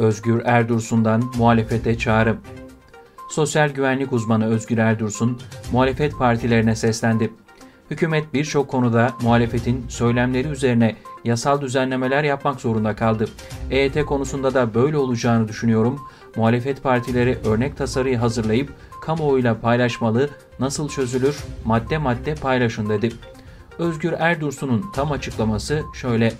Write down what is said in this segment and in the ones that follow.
Özgür Erdursun'dan muhalefete çağrı. Sosyal güvenlik uzmanı Özgür Erdursun, muhalefet partilerine seslendi. Hükümet birçok konuda muhalefetin söylemleri üzerine yasal düzenlemeler yapmak zorunda kaldı. EYT konusunda da böyle olacağını düşünüyorum. Muhalefet partileri örnek tasarıyı hazırlayıp kamuoyuyla paylaşmalı, nasıl çözülür, madde madde paylaşın dedi. Özgür Erdursun'un tam açıklaması şöyle.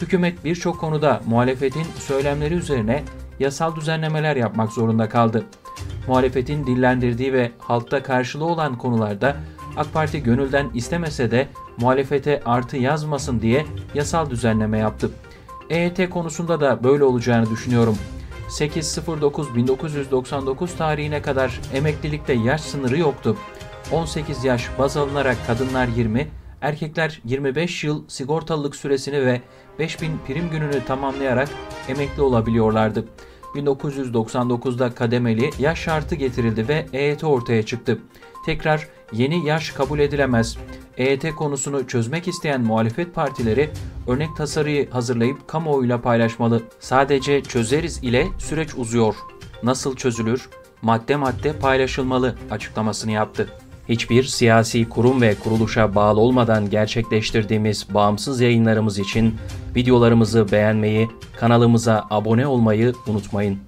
Hükümet birçok konuda muhalefetin söylemleri üzerine yasal düzenlemeler yapmak zorunda kaldı. Muhalefetin dillendirdiği ve halkta karşılığı olan konularda AK Parti gönülden istemese de muhalefete artı yazmasın diye yasal düzenleme yaptı. EYT konusunda da böyle olacağını düşünüyorum. 8.09.1999 tarihine kadar emeklilikte yaş sınırı yoktu. 18 yaş baz alınarak kadınlar 20, erkekler 25 yıl sigortalılık süresini ve 5000 prim gününü tamamlayarak emekli olabiliyorlardı. 1999'da kademeli yaş şartı getirildi ve EYT ortaya çıktı. Tekrar yeni yaş kabul edilemez. EYT konusunu çözmek isteyen muhalefet partileri örnek tasarıyı hazırlayıp kamuoyuyla paylaşmalı. Sadece çözeriz ile süreç uzuyor. Nasıl çözülür? Madde madde paylaşılmalı açıklamasını yaptı. Hiçbir siyasi kurum ve kuruluşa bağlı olmadan gerçekleştirdiğimiz bağımsız yayınlarımız için videolarımızı beğenmeyi, kanalımıza abone olmayı unutmayın.